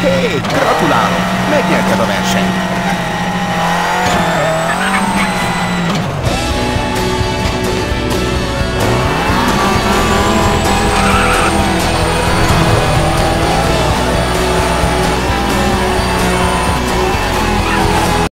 Hé, hey, gratulálok! Megnyerted a versenyt!